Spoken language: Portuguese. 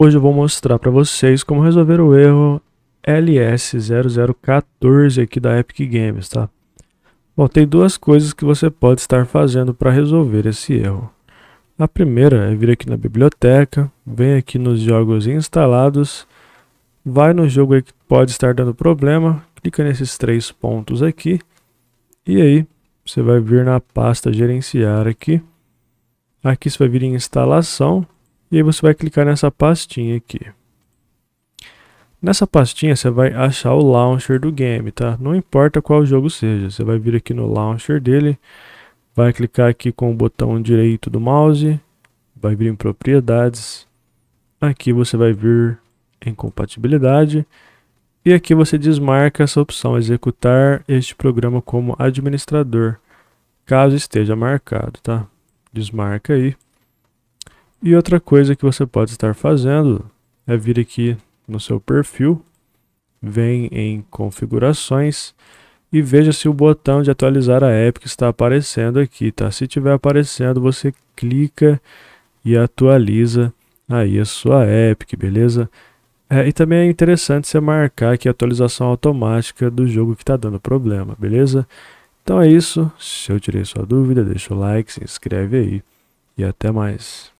Hoje eu vou mostrar para vocês como resolver o erro LS0014 aqui da Epic Games, tá? Bom, tem duas coisas que você pode estar fazendo para resolver esse erro. A primeira é vir aqui na biblioteca, vem aqui nos jogos instalados, vai no jogo que pode estar dando problema, clica nesses três pontos aqui, e aí você vai vir na pasta gerenciar aqui, aqui você vai vir em instalação, e aí você vai clicar nessa pastinha aqui. Nessa pastinha você vai achar o launcher do game, tá? Não importa qual jogo seja, você vai vir aqui no launcher dele, vai clicar aqui com o botão direito do mouse, vai vir em propriedades, aqui você vai vir em compatibilidade, e aqui você desmarca essa opção, executar este programa como administrador, caso esteja marcado, tá? Desmarca aí. E outra coisa que você pode estar fazendo é vir aqui no seu perfil, vem em configurações e veja se o botão de atualizar a Epic está aparecendo aqui, tá? Se estiver aparecendo, você clica e atualiza aí a sua Epic, beleza? É, e também é interessante você marcar aqui a atualização automática do jogo que está dando problema, beleza? Então é isso. Se eu tirei sua dúvida, deixa o like, se inscreve aí e até mais.